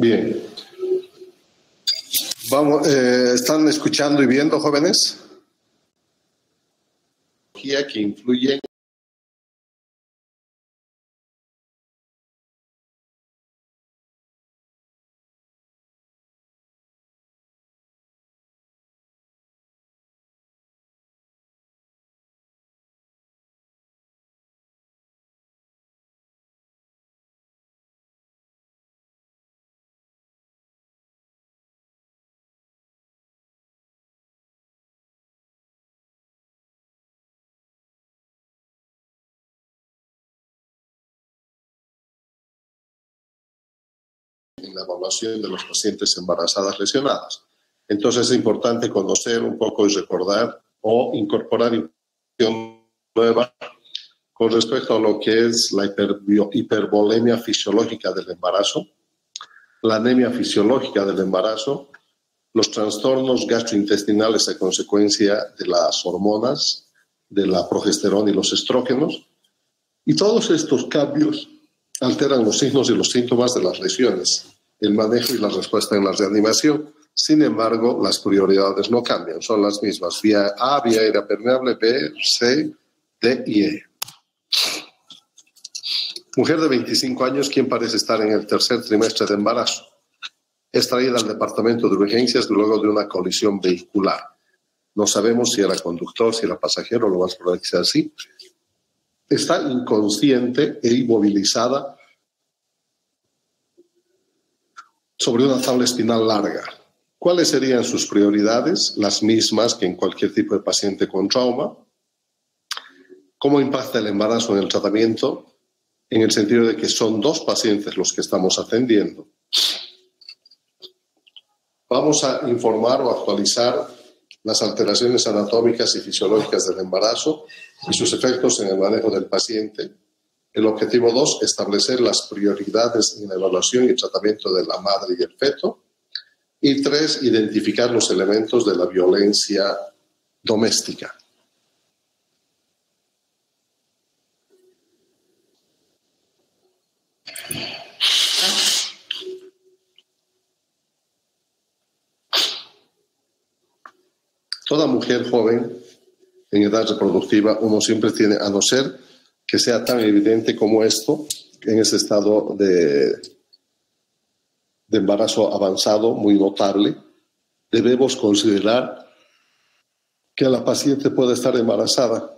Bien. Vamos, eh, ¿Están escuchando y viendo, jóvenes? Que influyen la evaluación de los pacientes embarazadas lesionadas. Entonces es importante conocer un poco y recordar o incorporar información nueva con respecto a lo que es la hiperbolemia fisiológica del embarazo, la anemia fisiológica del embarazo, los trastornos gastrointestinales a consecuencia de las hormonas, de la progesterona y los estrógenos, y todos estos cambios alteran los signos y los síntomas de las lesiones, el manejo y la respuesta en la reanimación. Sin embargo, las prioridades no cambian, son las mismas. Vía A, vía aérea permeable, B, C, D y E. Mujer de 25 años, quien parece estar en el tercer trimestre de embarazo. Es traída al departamento de urgencias luego de una colisión vehicular. No sabemos si era conductor, si era pasajero, lo más probable que sea así está inconsciente e inmovilizada sobre una tabla espinal larga. ¿Cuáles serían sus prioridades? Las mismas que en cualquier tipo de paciente con trauma. ¿Cómo impacta el embarazo en el tratamiento? En el sentido de que son dos pacientes los que estamos atendiendo. Vamos a informar o actualizar las alteraciones anatómicas y fisiológicas del embarazo y sus efectos en el manejo del paciente. El objetivo 2, establecer las prioridades en la evaluación y tratamiento de la madre y el feto. Y 3, identificar los elementos de la violencia doméstica. Toda mujer joven en edad reproductiva, uno siempre tiene, a no ser que sea tan evidente como esto, en ese estado de, embarazo avanzado, muy notable, debemos considerar que la paciente puede estar embarazada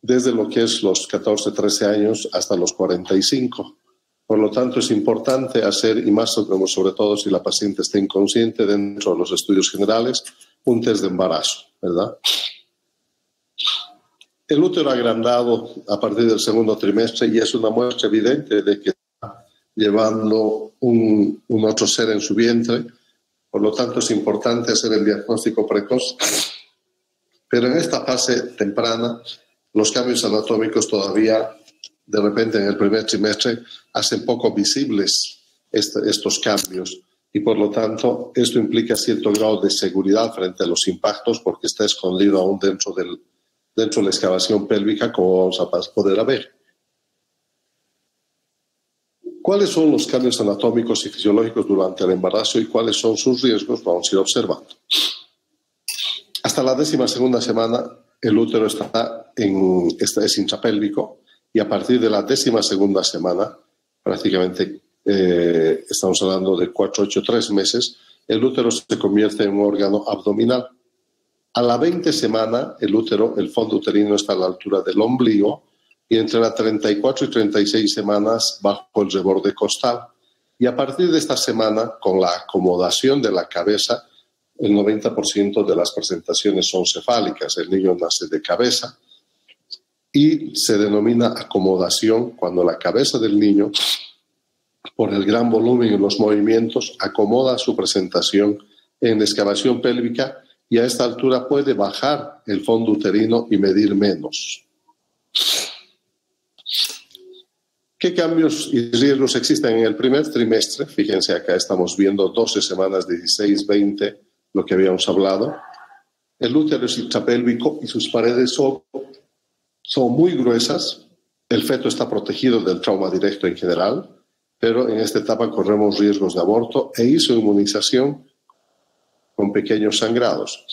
desde lo que es los 14, 13 años hasta los 45. Por lo tanto, es importante hacer, y más sobre todo si la paciente está inconsciente dentro de los estudios generales, un test de embarazo, ¿verdad? El útero agrandado a partir del segundo trimestre y es una muestra evidente de que está llevando un, un otro ser en su vientre. Por lo tanto, es importante hacer el diagnóstico precoz. Pero en esta fase temprana, los cambios anatómicos todavía, de repente en el primer trimestre, hacen poco visibles este, estos cambios y por lo tanto esto implica cierto grado de seguridad frente a los impactos porque está escondido aún dentro, del, dentro de la excavación pélvica como vamos a poder ver. ¿Cuáles son los cambios anatómicos y fisiológicos durante el embarazo y cuáles son sus riesgos? Vamos a ir observando. Hasta la décima segunda semana el útero está en, está, es intrapélvico y a partir de la décima segunda semana prácticamente eh, estamos hablando de 4, 8, 3 meses, el útero se convierte en un órgano abdominal. A la 20 semana, el útero, el fondo uterino está a la altura del ombligo y entre las 34 y 36 semanas bajo el reborde costal. Y a partir de esta semana, con la acomodación de la cabeza, el 90% de las presentaciones son cefálicas. El niño nace de cabeza y se denomina acomodación cuando la cabeza del niño por el gran volumen y los movimientos, acomoda su presentación en excavación pélvica y a esta altura puede bajar el fondo uterino y medir menos. ¿Qué cambios y riesgos existen en el primer trimestre? Fíjense, acá estamos viendo 12 semanas, 16, 20, lo que habíamos hablado. El útero es intrapélvico y sus paredes son, son muy gruesas. El feto está protegido del trauma directo en general pero en esta etapa corremos riesgos de aborto e inmunización con pequeños sangrados.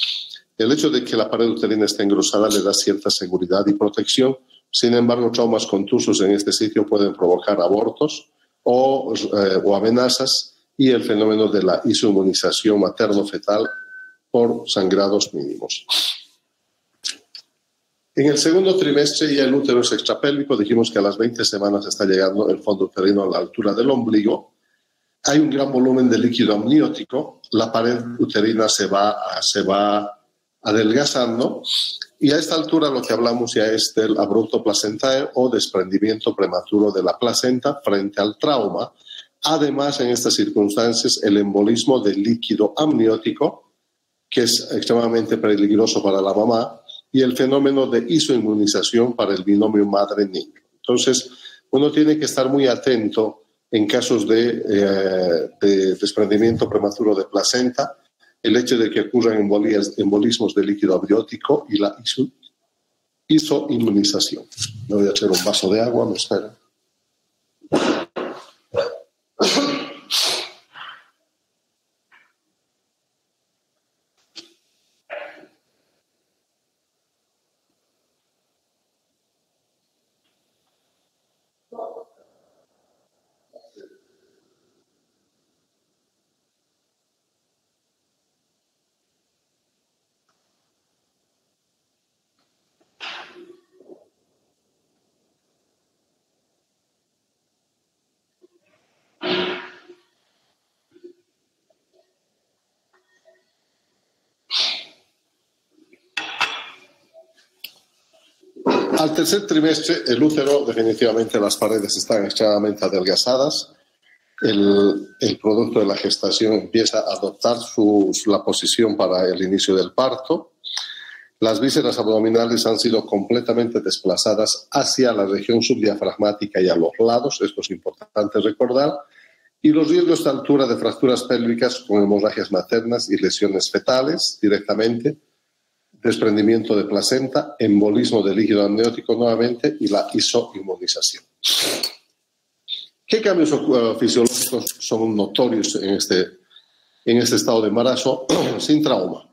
El hecho de que la pared uterina esté engrosada le da cierta seguridad y protección, sin embargo, traumas contusos en este sitio pueden provocar abortos o, eh, o amenazas y el fenómeno de la inmunización materno-fetal por sangrados mínimos. En el segundo trimestre ya el útero es extrapélvico, dijimos que a las 20 semanas está llegando el fondo uterino a la altura del ombligo. Hay un gran volumen de líquido amniótico, la pared uterina se va, se va adelgazando y a esta altura lo que hablamos ya es del abrupto placentae o desprendimiento prematuro de la placenta frente al trauma. Además, en estas circunstancias, el embolismo del líquido amniótico, que es extremadamente peligroso para la mamá, y el fenómeno de isoinmunización para el binomio madre-niño. Entonces, uno tiene que estar muy atento en casos de, eh, desprendimiento prematuro de placenta, el hecho de que ocurran embolismos de líquido abiótico y la isoinmunización. Me voy a echar un vaso de agua, me espera. Al tercer trimestre, el útero, definitivamente las paredes están extremadamente adelgazadas. El, producto de la gestación empieza a adoptar la posición para el inicio del parto. Las vísceras abdominales han sido completamente desplazadas hacia la región subdiafragmática y a los lados, esto es importante recordar, y los riesgos de altura de fracturas pélvicas con hemorragias maternas y lesiones fetales directamente, desprendimiento de placenta, embolismo de líquido amniótico nuevamente y la isoinmunización. ¿Qué cambios uh, fisiológicos son notorios en este, en este estado de embarazo sin trauma?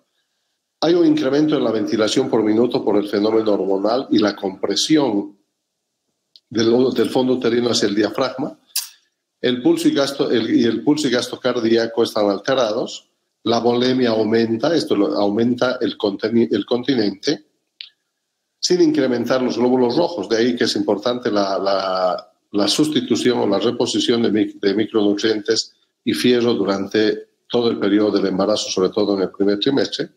Hay un incremento en la ventilación por minuto por el fenómeno hormonal y la compresión del, del fondo uterino hacia el diafragma. El pulso y, gasto, y el pulso y gasto cardíaco están alterados la volemia aumenta, esto aumenta el, continente, sin incrementar los glóbulos rojos. De ahí que es importante la, sustitución o la reposición de, micronutrientes y fierro durante todo el periodo del embarazo, sobre todo en el primer trimestre.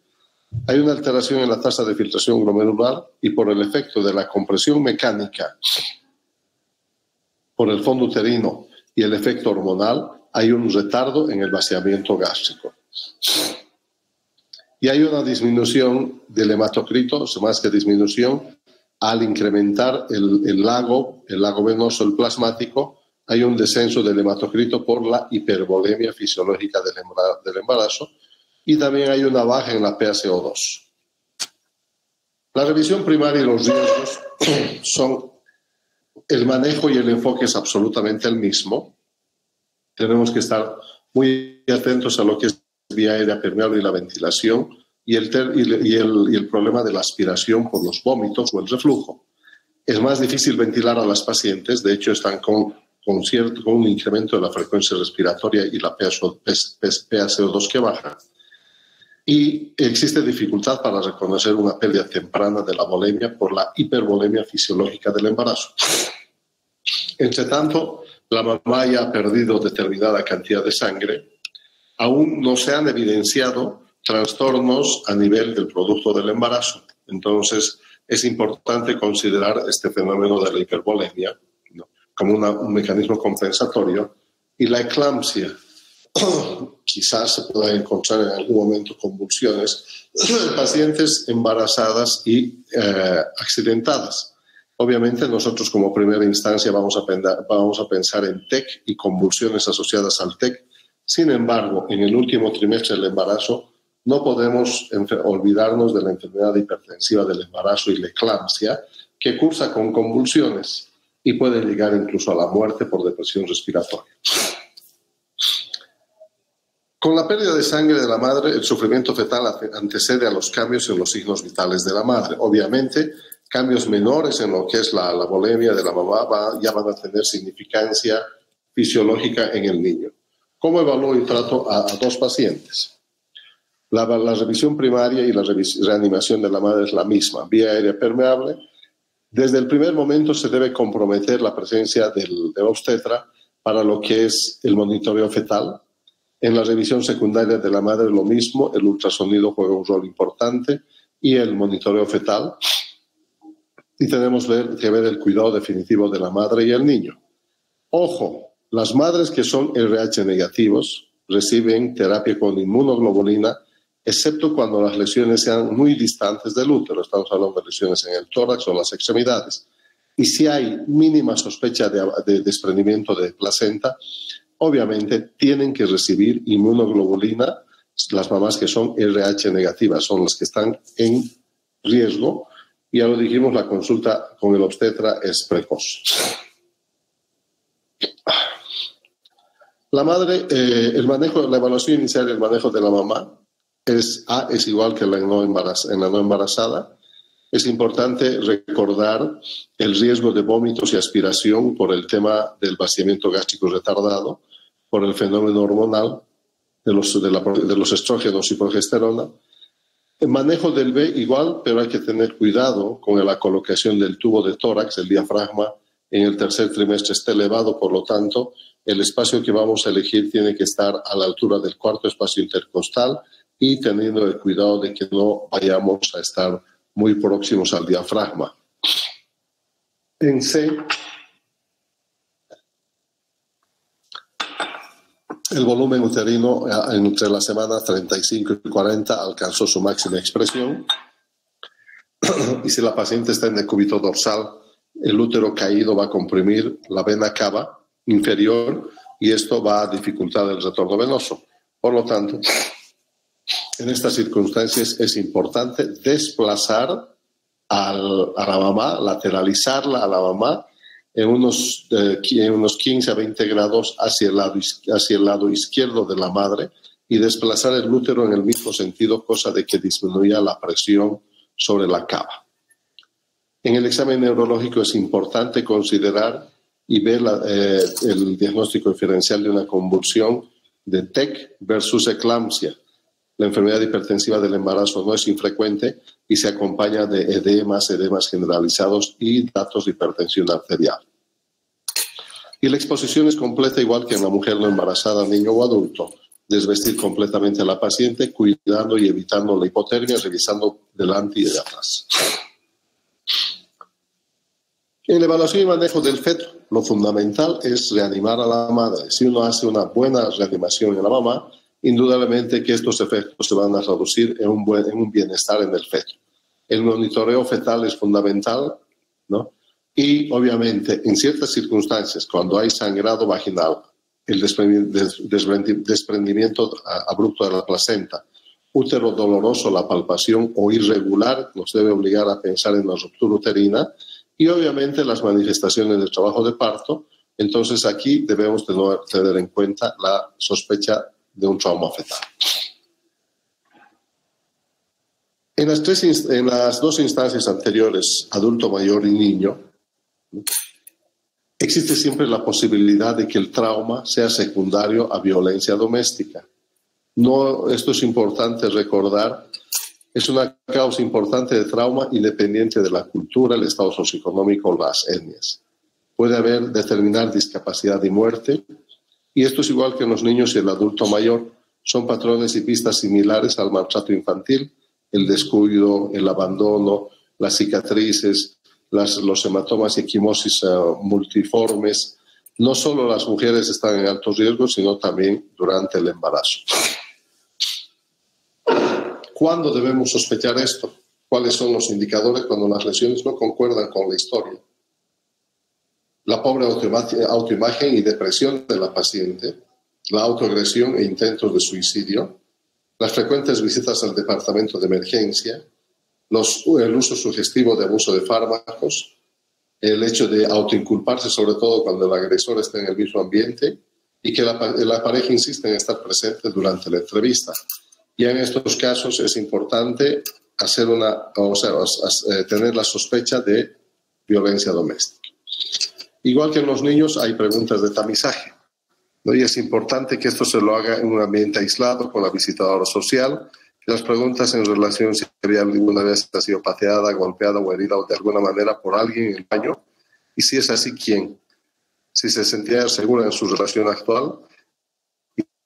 Hay una alteración en la tasa de filtración glomerular y por el efecto de la compresión mecánica por el fondo uterino y el efecto hormonal, hay un retardo en el vaciamiento gástrico. Y hay una disminución del hematocrito, más que disminución, al incrementar el, lago, el lago venoso, el plasmático, hay un descenso del hematocrito por la hipervolemia fisiológica del, del embarazo y también hay una baja en la PaCO2. La revisión primaria y los riesgos son el manejo y el enfoque es absolutamente el mismo. Tenemos que estar muy atentos a lo que es vía aérea permeable y la ventilación y el, y, el, problema de la aspiración por los vómitos o el reflujo. Es más difícil ventilar a las pacientes, de hecho están con, con, cierto, con un incremento de la frecuencia respiratoria y la PaCO2 que baja. Y existe dificultad para reconocer una pérdida temprana de la volemia por la hipervolemia fisiológica del embarazo. Entre tanto, la mamá ya ha perdido determinada cantidad de sangre aún no se han evidenciado trastornos a nivel del producto del embarazo. Entonces, es importante considerar este fenómeno de la hipervolemia como un mecanismo compensatorio y la eclampsia. Quizás se pueda encontrar en algún momento convulsiones en pacientes embarazadas y eh, accidentadas. Obviamente nosotros como primera instancia vamos a, vamos a pensar en TEC y convulsiones asociadas al TEC, sin embargo, en el último trimestre del embarazo no podemos olvidarnos de la enfermedad hipertensiva del embarazo y la eclampsia, que cursa con convulsiones. y puede llegar incluso a la muerte por depresión respiratoria. Con la pérdida de sangre de la madre, el sufrimiento fetal antecede a los cambios en los signos vitales de la madre. Obviamente, cambios menores en lo que es la, la de la mamá ya van a tener significancia fisiológica en el niño. ¿Cómo evalúo y trato a, dos pacientes? La, revisión primaria y la reanimación de la madre es la misma, vía aérea permeable. Desde el primer momento se debe comprometer la presencia del, del obstetra para lo que es el monitoreo fetal. En la revisión secundaria de la madre lo mismo, el ultrasonido juega un rol importante y el monitoreo fetal y tenemos que ver el cuidado definitivo de la madre y el niño. Ojo, las madres que son RH negativos reciben terapia con inmunoglobulina, excepto cuando las lesiones sean muy distantes del útero. Estamos hablando de lesiones en el tórax o las extremidades. Y si hay mínima sospecha de, de desprendimiento de placenta, obviamente tienen que recibir inmunoglobulina las mamás que son RH negativas, son las que están en riesgo ya lo dijimos, la consulta con el obstetra es precoz. La madre, eh, el manejo, la evaluación inicial y el manejo de la mamá es igual que la no en la no embarazada. Es importante recordar el riesgo de vómitos y aspiración por el tema del vaciamiento gástrico retardado, por el fenómeno hormonal de los, de los estrógenos y progesterona, el manejo del B igual, pero hay que tener cuidado con la colocación del tubo de tórax, el diafragma, en el tercer trimestre está elevado, por lo tanto, el espacio que vamos a elegir tiene que estar a la altura del cuarto espacio intercostal y teniendo el cuidado de que no vayamos a estar muy próximos al diafragma. En C, El volumen uterino eh, entre las semanas 35 y 40 alcanzó su máxima expresión. y si la paciente está en decúbito dorsal, el útero caído va a comprimir la vena cava inferior y esto va a dificultar el retorno venoso. Por lo tanto, en estas circunstancias es importante desplazar a la mamá, lateralizarla a la mamá en unos, eh, unos 15 a 20 grados hacia el, lado, hacia el lado izquierdo de la madre y desplazar el útero en el mismo sentido, cosa de que disminuya la presión sobre la cava. En el examen neurológico es importante considerar y ver eh, el diagnóstico diferencial de una convulsión de TEC versus eclampsia. La enfermedad hipertensiva del embarazo no es infrecuente y se acompaña de edemas, edemas generalizados y datos de hipertensión arterial. Y la exposición es completa igual que en la mujer no embarazada, niño o adulto. Desvestir completamente a la paciente, cuidando y evitando la hipotermia, revisando delante y de atrás. En la evaluación y manejo del feto, lo fundamental es reanimar a la madre. Si uno hace una buena reanimación en la mamá, indudablemente que estos efectos se van a reducir en un, buen, en un bienestar en el feto. El monitoreo fetal es fundamental, ¿no? Y obviamente, en ciertas circunstancias, cuando hay sangrado vaginal, el desprendimiento abrupto de la placenta, útero doloroso, la palpación o irregular, nos debe obligar a pensar en la ruptura uterina y obviamente las manifestaciones del trabajo de parto. Entonces aquí debemos tener en cuenta la sospecha de un trauma fetal. En las, en las dos instancias anteriores, adulto mayor y niño, existe siempre la posibilidad de que el trauma sea secundario a violencia doméstica. No, esto es importante recordar, es una causa importante de trauma independiente de la cultura, el estado socioeconómico o las etnias. Puede haber determinar discapacidad y muerte, y esto es igual que en los niños y el adulto mayor. Son patrones y pistas similares al maltrato infantil, el descuido, el abandono, las cicatrices, los hematomas y equimosis eh, multiformes. No solo las mujeres están en alto riesgo, sino también durante el embarazo. ¿Cuándo debemos sospechar esto? ¿Cuáles son los indicadores cuando las lesiones no concuerdan con la historia? La pobre autoimagen y depresión de la paciente, la autoagresión e intentos de suicidio, las frecuentes visitas al departamento de emergencia, el uso sugestivo de abuso de fármacos, el hecho de autoinculparse, sobre todo cuando el agresor está en el mismo ambiente, y que la, pareja insiste en estar presente durante la entrevista. Y en estos casos es importante hacer una, o sea, eh, tener la sospecha de violencia doméstica. Igual que en los niños hay preguntas de tamizaje. ¿no? Y es importante que esto se lo haga en un ambiente aislado con la visitadora social. las preguntas en relación si había alguna vez ha sido pateada, golpeada o herida de alguna manera por alguien en el baño. Y si es así, ¿quién? Si se sentía segura en su relación actual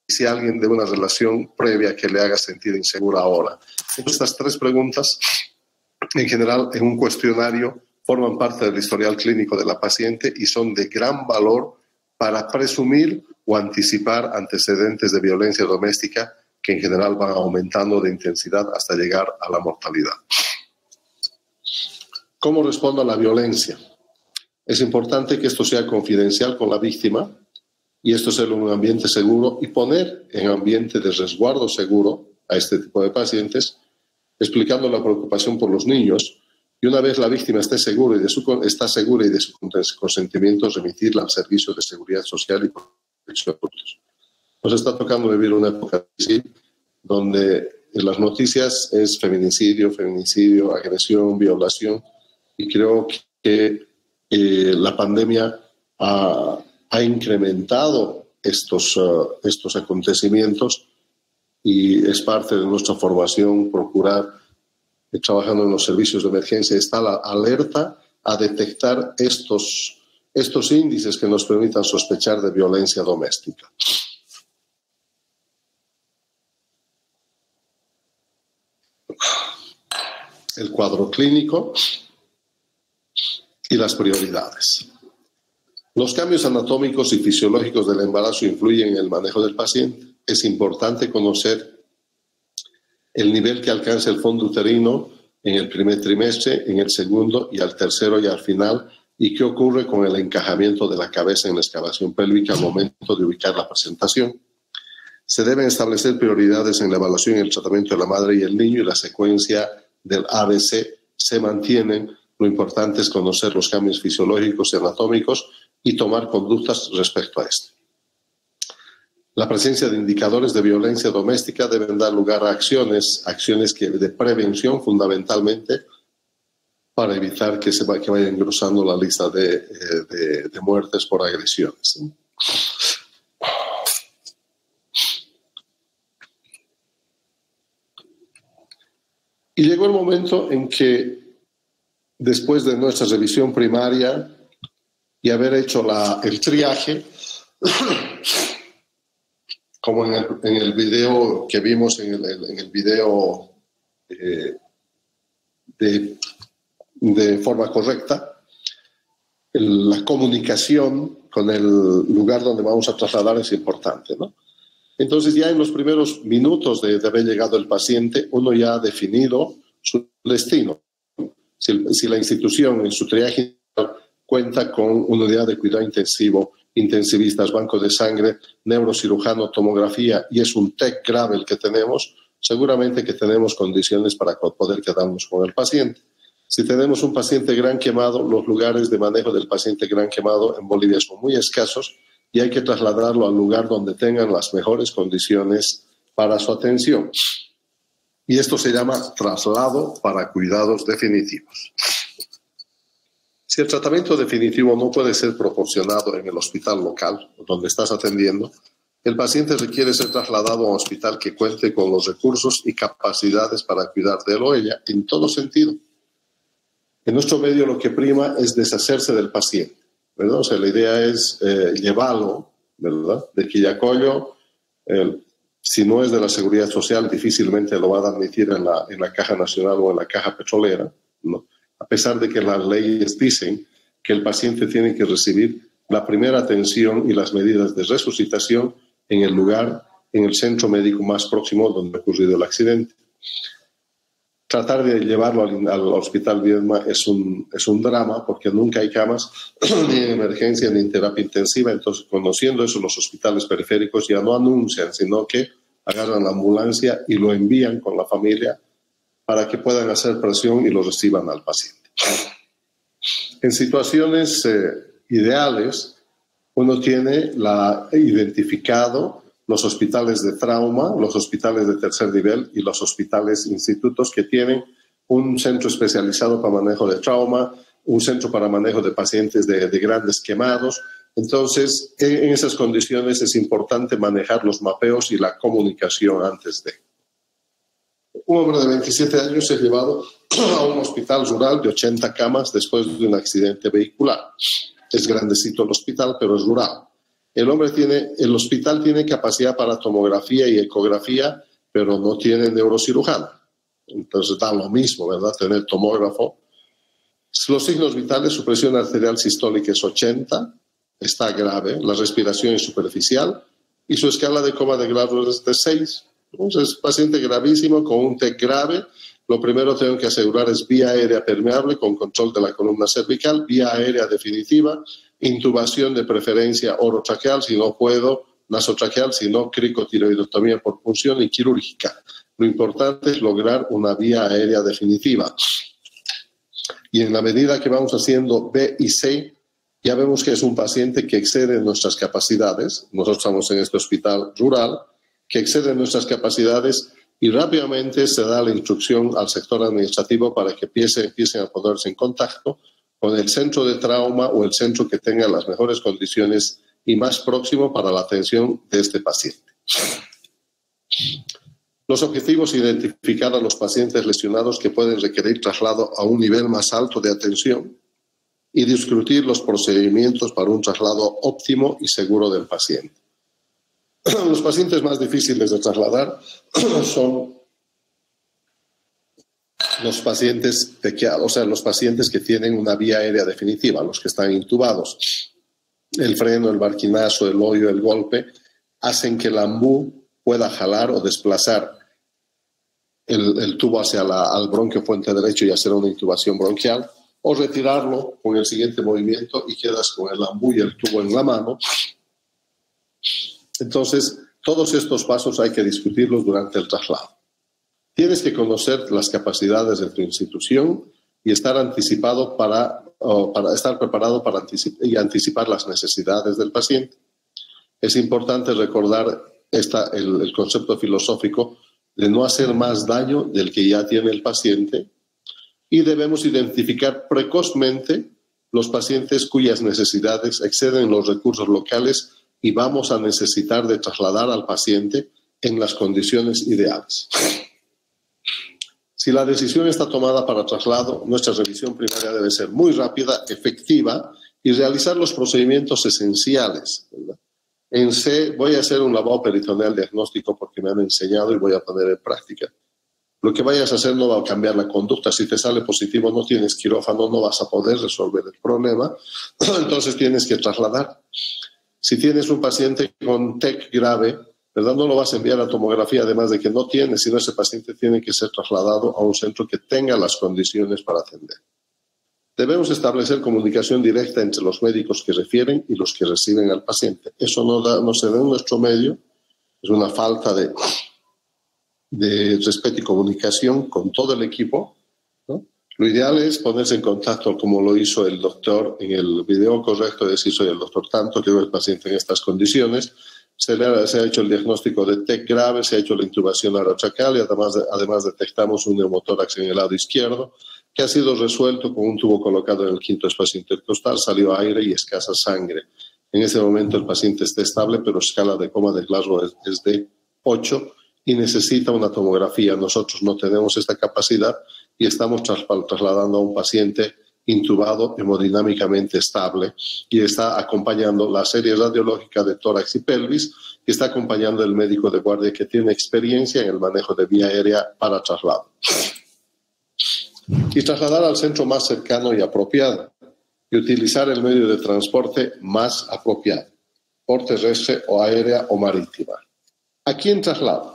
si alguien de una relación previa que le haga sentir insegura ahora. Estas tres preguntas, en general, en un cuestionario forman parte del historial clínico de la paciente y son de gran valor para presumir o anticipar antecedentes de violencia doméstica que en general van aumentando de intensidad hasta llegar a la mortalidad. ¿Cómo respondo a la violencia? Es importante que esto sea confidencial con la víctima y esto en un ambiente seguro y poner en ambiente de resguardo seguro a este tipo de pacientes, explicando la preocupación por los niños, y una vez la víctima esté segura y de su, está segura y de su consentimiento, remitirla al Servicio de Seguridad Social y Protección de. Nos está tocando vivir una época donde en las noticias es feminicidio, feminicidio, agresión, violación, y creo que eh, la pandemia ha, ha incrementado estos, uh, estos acontecimientos y es parte de nuestra formación procurar trabajando en los servicios de emergencia está la alerta a detectar estos, estos índices que nos permitan sospechar de violencia doméstica. El cuadro clínico y las prioridades. Los cambios anatómicos y fisiológicos del embarazo influyen en el manejo del paciente. Es importante conocer el nivel que alcanza el fondo uterino en el primer trimestre, en el segundo y al tercero y al final, y qué ocurre con el encajamiento de la cabeza en la excavación pélvica al momento de ubicar la presentación. Se deben establecer prioridades en la evaluación y el tratamiento de la madre y el niño y la secuencia del ABC se mantienen. Lo importante es conocer los cambios fisiológicos y anatómicos y tomar conductas respecto a esto. La presencia de indicadores de violencia doméstica deben dar lugar a acciones, acciones que, de prevención fundamentalmente, para evitar que se vaya engrosando la lista de, eh, muertes por agresiones. Y llegó el momento en que, después de nuestra revisión primaria y haber hecho el triaje, como en el, en el video que vimos, en el, en el video eh, de, de, forma correcta, la comunicación con el lugar donde vamos a trasladar es importante, ¿no? Entonces ya en los primeros minutos de, de haber llegado el paciente, uno ya ha definido su destino. Si, si la institución en su triaje cuenta con una unidad de cuidado intensivo intensivistas, banco de sangre, neurocirujano, tomografía y es un TEC grave el que tenemos, seguramente que tenemos condiciones para poder quedarnos con el paciente. Si tenemos un paciente gran quemado, los lugares de manejo del paciente gran quemado en Bolivia son muy escasos y hay que trasladarlo al lugar donde tengan las mejores condiciones para su atención. Y esto se llama traslado para cuidados definitivos. Si el tratamiento definitivo no puede ser proporcionado en el hospital local donde estás atendiendo, el paciente requiere ser trasladado a un hospital que cuente con los recursos y capacidades para cuidar de él o ella en todo sentido. En nuestro medio lo que prima es deshacerse del paciente, ¿verdad? O sea, la idea es eh, llevarlo, ¿verdad? De Quillacollo, si no es de la seguridad social, difícilmente lo va a admitir en la, en la caja nacional o en la caja petrolera, ¿no? A pesar de que las leyes dicen que el paciente tiene que recibir la primera atención y las medidas de resucitación en el lugar, en el centro médico más próximo donde ha ocurrido el accidente. Tratar de llevarlo al, hospital Viedma es un, es un drama porque nunca hay camas ni en emergencia ni en terapia intensiva. Entonces, conociendo eso, los hospitales periféricos ya no anuncian, sino que agarran la ambulancia y lo envían con la familia para que puedan hacer presión y lo reciban al paciente. En situaciones eh, ideales, uno tiene la, identificado los hospitales de trauma, los hospitales de tercer nivel y los hospitales institutos que tienen un centro especializado para manejo de trauma, un centro para manejo de pacientes de, grandes quemados. Entonces, en, esas condiciones es importante manejar los mapeos y la comunicación antes de. Un hombre de 27 años es llevado a un hospital rural de 80 camas después de un accidente vehicular. Es grandecito el hospital, pero es rural. El hombre tiene, el hospital tiene capacidad para tomografía y ecografía, pero no tiene neurocirujano. Entonces da lo mismo, ¿verdad? Tener tomógrafo. Los signos vitales, su presión arterial sistólica es 80, está grave, la respiración es superficial y su escala de coma de grado es de 6. Entonces, paciente gravísimo con un TEC grave. Lo primero tengo que asegurar es vía aérea permeable con control de la columna cervical, vía aérea definitiva, intubación de preferencia orotraqueal, si no puedo, nasotraqueal, si no, cricotiroidectomía por punción y quirúrgica. Lo importante es lograr una vía aérea definitiva. Y en la medida que vamos haciendo B y C, ya vemos que es un paciente que excede nuestras capacidades. Nosotros estamos en este hospital rural, que excede nuestras capacidades y rápidamente se da la instrucción al sector administrativo para que empiece, empiecen a ponerse en contacto con el centro de trauma o el centro que tenga las mejores condiciones y más próximo para la atención de este paciente. Los objetivos, identificar a los pacientes lesionados que pueden requerir traslado a un nivel más alto de atención y discutir los procedimientos para un traslado óptimo y seguro del paciente. Los pacientes más difíciles de trasladar son los pacientes, o sea, los pacientes que tienen una vía aérea definitiva, los que están intubados. El freno, el barquinazo, el hoyo, el golpe, hacen que el ambú pueda jalar o desplazar el, tubo hacia la, al bronquio fuente derecho y hacer una intubación bronquial, o retirarlo con el siguiente movimiento y quedas con el ambú y el tubo en la mano. Entonces, todos estos pasos hay que discutirlos durante el traslado. Tienes que conocer las capacidades de tu institución y estar anticipado para, estar preparado para anticipar, y anticipar las necesidades del paciente. Es importante recordar esta, el, el concepto filosófico de no hacer más daño del que ya tiene el paciente y debemos identificar precozmente los pacientes cuyas necesidades exceden los recursos locales y vamos a necesitar de trasladar al paciente en las condiciones ideales. Si la decisión está tomada para traslado, nuestra revisión primaria debe ser muy rápida, efectiva y realizar los procedimientos esenciales. En C voy a hacer un lavado peritoneal diagnóstico porque me han enseñado y voy a poner en práctica. Lo que vayas a hacer no va a cambiar la conducta. Si te sale positivo, no tienes quirófano, no vas a poder resolver el problema. Entonces tienes que trasladar. Si tienes un paciente con TEC grave, ¿verdad? No lo vas a enviar a tomografía, además de que no tiene, sino ese paciente tiene que ser trasladado a un centro que tenga las condiciones para atender. Debemos establecer comunicación directa entre los médicos que refieren y los que reciben al paciente. Eso no, no se da en nuestro medio, es una falta de, de respeto y comunicación con todo el equipo. Lo ideal es ponerse en contacto como lo hizo el doctor en el video correcto, decir soy el doctor tanto, quiero el paciente en estas condiciones, se, le ha, hecho el diagnóstico de TEC grave, se ha hecho la intubación aerotraqueal y además, además detectamos un neumotórax en el lado izquierdo que ha sido resuelto con un tubo colocado en el quinto espacio intercostal, salió aire y escasa sangre. En ese momento el paciente está estable, pero escala de coma de Glasgow es, es de 8 y necesita una tomografía. Nosotros no tenemos esta capacidad y estamos trasladando a un paciente intubado hemodinámicamente estable y está acompañando la serie radiológica de tórax y pelvis y está acompañando el médico de guardia que tiene experiencia en el manejo de vía aérea para traslado. Y trasladar al centro más cercano y apropiado y utilizar el medio de transporte más apropiado, por terrestre o aérea o marítima. ¿A quién traslado?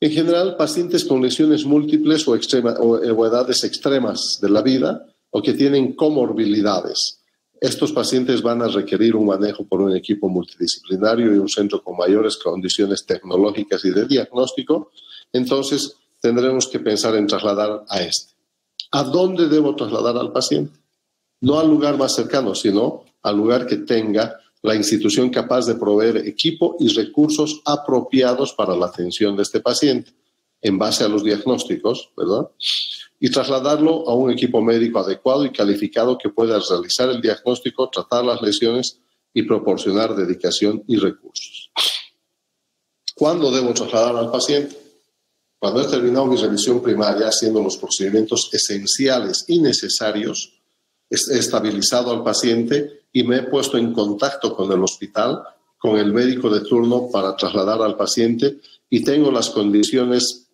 En general, pacientes con lesiones múltiples o, o, edades extremas de la vida o que tienen comorbilidades. Estos pacientes van a requerir un manejo por un equipo multidisciplinario y un centro con mayores condiciones tecnológicas y de diagnóstico. Entonces, tendremos que pensar en trasladar a este. ¿A dónde debo trasladar al paciente? no al lugar más cercano, sino al lugar que tenga la institución capaz de proveer equipo y recursos apropiados para la atención de este paciente en base a los diagnósticos, ¿verdad? Y trasladarlo a un equipo médico adecuado y calificado que pueda realizar el diagnóstico, tratar las lesiones y proporcionar dedicación y recursos. ¿Cuándo debo trasladar al paciente? Cuando he terminado mi revisión primaria haciendo los procedimientos esenciales y necesarios, estabilizado al paciente y me he puesto en contacto con el hospital, con el médico de turno para trasladar al paciente y tengo las condiciones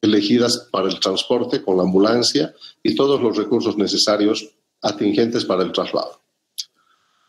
elegidas para el transporte con la ambulancia y todos los recursos necesarios atingentes para el traslado.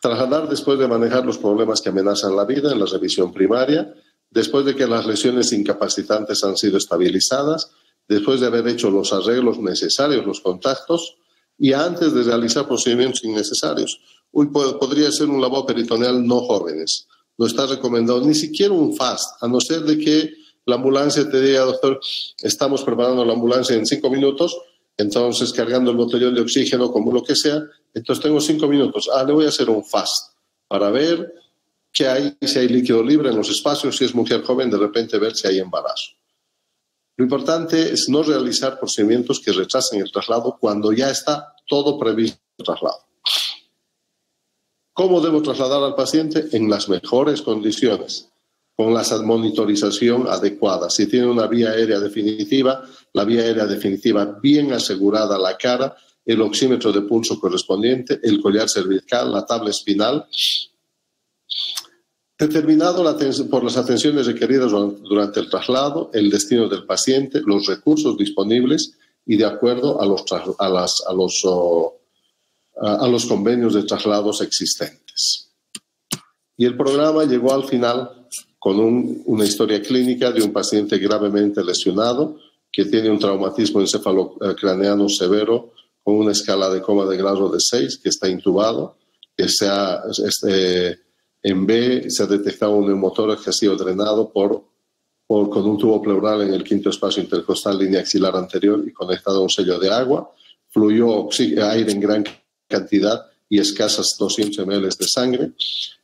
Trasladar después de manejar los problemas que amenazan la vida en la revisión primaria, después de que las lesiones incapacitantes han sido estabilizadas, después de haber hecho los arreglos necesarios, los contactos, y antes de realizar procedimientos innecesarios. Uy, podría ser un lavado peritoneal no jóvenes. No está recomendado ni siquiera un FAST, a no ser de que la ambulancia te diga, doctor, estamos preparando la ambulancia en cinco minutos, entonces cargando el botellón de oxígeno, como lo que sea, entonces tengo cinco minutos. Ah, le voy a hacer un FAST para ver qué hay, si hay líquido libre en los espacios, si es mujer joven, de repente ver si hay embarazo. Lo importante es no realizar procedimientos que retrasen el traslado cuando ya está todo previsto el traslado. ¿Cómo debo trasladar al paciente? En las mejores condiciones, con la monitorización adecuada. Si tiene una vía aérea definitiva, la vía aérea definitiva bien asegurada la cara, el oxímetro de pulso correspondiente, el collar cervical, la tabla espinal, Determinado por las atenciones requeridas durante el traslado, el destino del paciente, los recursos disponibles y de acuerdo a los, a a los, a los convenios de traslados existentes. Y el programa llegó al final con una historia clínica de un paciente gravemente lesionado que tiene un traumatismo encefalocraneano severo con una escala de coma de grado de 6, que está intubado, que se ha, este, en B se ha detectado un neumotórax que ha sido drenado por, con un tubo pleural en el quinto espacio intercostal, línea axilar anterior y conectado a un sello de agua. Fluyó aire en gran cantidad y escasas 200 ml de sangre.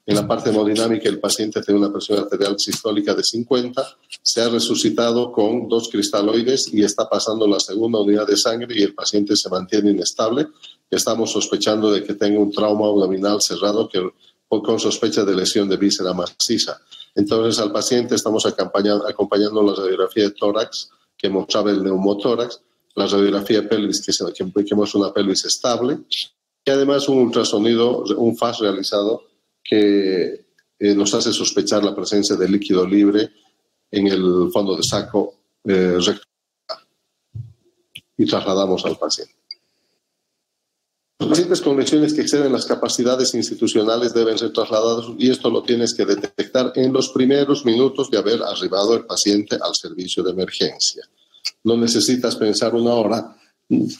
En la parte hemodinámica, el paciente tiene una presión arterial sistólica de 50, se ha resucitado con dos cristaloides y está pasando la segunda unidad de sangre y el paciente se mantiene inestable. Estamos sospechando de que tenga un trauma abdominal cerrado que con sospecha de lesión de víscera maciza. Entonces, al paciente estamos acompañando, la radiografía de tórax que mostraba el neumotórax, la radiografía pelvis que, que, muestra una pelvis estable y además un ultrasonido, un FAS realizado que eh, nos hace sospechar la presencia de líquido libre en el fondo de saco eh, recto y trasladamos al paciente. Los pacientes con lesiones que exceden las capacidades institucionales deben ser trasladados y esto lo tienes que detectar en los primeros minutos de haber arribado el paciente al servicio de emergencia. No necesitas pensar una hora.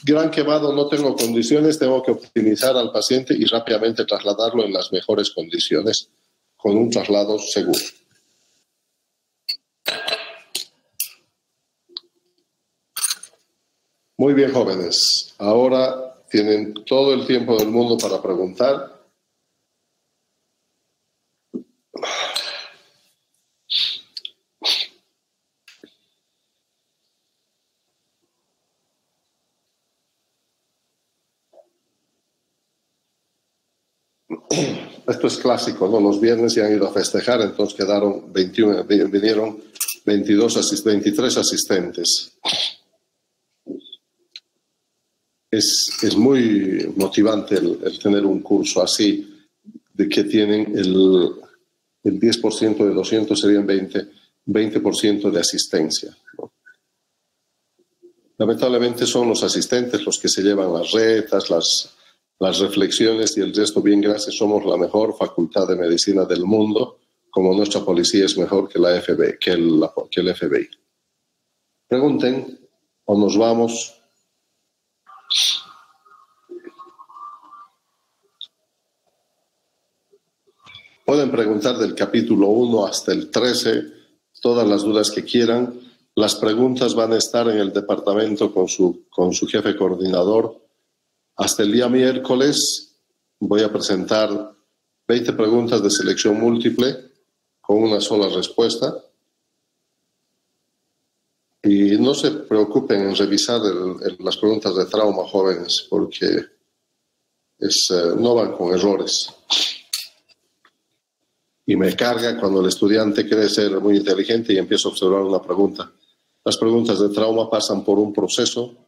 Gran quemado, no tengo condiciones, tengo que optimizar al paciente y rápidamente trasladarlo en las mejores condiciones con un traslado seguro. Muy bien, jóvenes. Ahora tienen todo el tiempo del mundo para preguntar. Esto es clásico, ¿no? Los viernes ya han ido a festejar, entonces quedaron 21, vinieron 22, 23 asistentes es, es muy motivante el, tener un curso así, de que tienen el, el 10% de 200 serían 20, 20% de asistencia. Lamentablemente son los asistentes los que se llevan las retas, las, las reflexiones y el resto, bien gracias, somos la mejor facultad de medicina del mundo, como nuestra policía es mejor que, la FB, que, el, que el FBI. Pregunten o nos vamos Pueden preguntar del capítulo 1 hasta el 13 todas las dudas que quieran. Las preguntas van a estar en el departamento con su, con su jefe coordinador Hasta el día miércoles voy a presentar 20 preguntas de selección múltiple con una sola respuesta. Y no se preocupen en revisar las preguntas de trauma jóvenes porque eh, no van con errores. Y me carga cuando el estudiante quiere ser muy inteligente y empieza a observar una pregunta. Las preguntas de trauma pasan por un proceso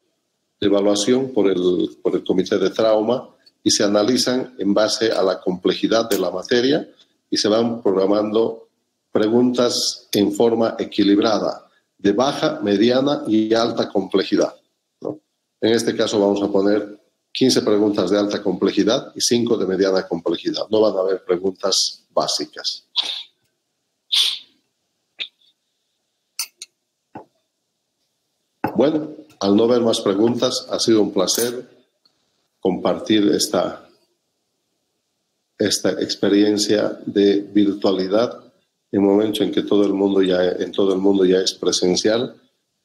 evaluación por el, por el comité de trauma y se analizan en base a la complejidad de la materia y se van programando preguntas en forma equilibrada, de baja, mediana y alta complejidad. En este caso vamos a poner 15 preguntas de alta complejidad y 5 de mediana complejidad. No van a haber preguntas básicas. Bueno, al no ver más preguntas, ha sido un placer compartir esta, esta experiencia de virtualidad en un momento en que todo el mundo ya en todo el mundo ya es presencial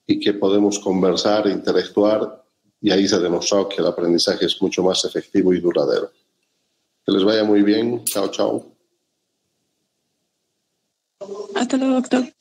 y que podemos conversar, interactuar y ahí se ha demostrado que el aprendizaje es mucho más efectivo y duradero. Que les vaya muy bien. Chao, chao. Hasta luego, doctor.